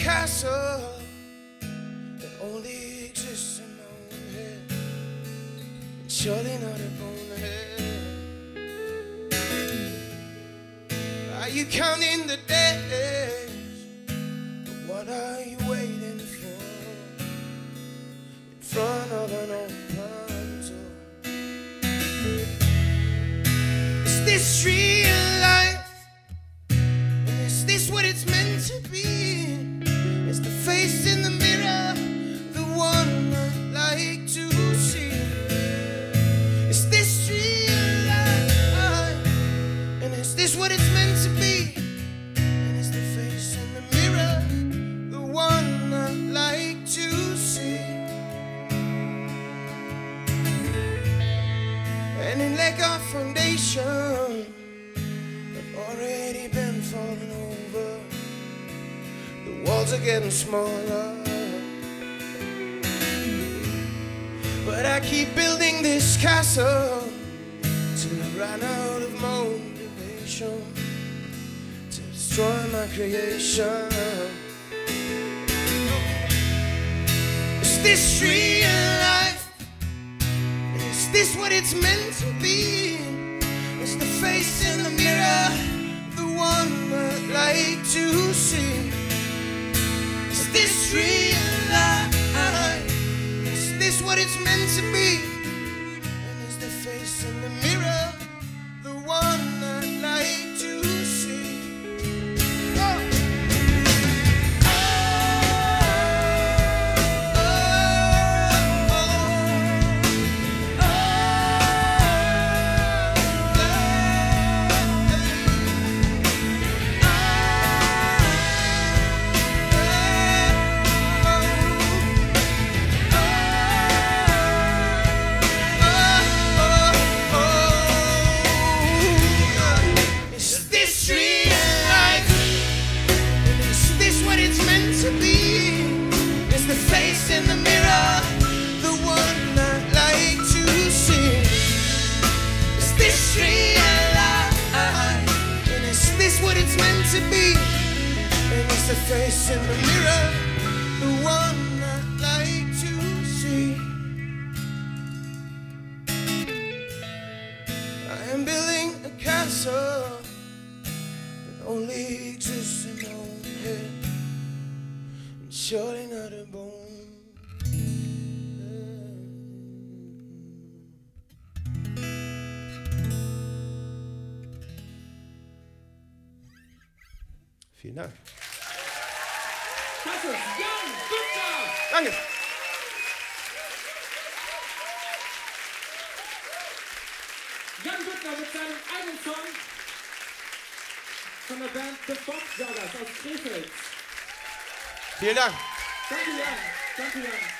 castle that only exists in my own head. And surely not a bonehead. Are you counting the Are getting smaller. But I keep building this castle till I run out of motivation to destroy my creation. Is this real life? Is this what it's meant to be? Is this real what it's meant to be? Is the face in the mirror the one I'd like to see? Is this real? And is this what it's meant to be? And is the face in the mirror the one I'd like to see? I am building a castle that only exists surely not a bone. Vielen Dank. Das ist Jan Günther! Danke. Jan Günther mit seinem eigenen Song von der Band The Boxjoggers aus Krefeld. Vielen Dank. Danke Jan, danke Jan.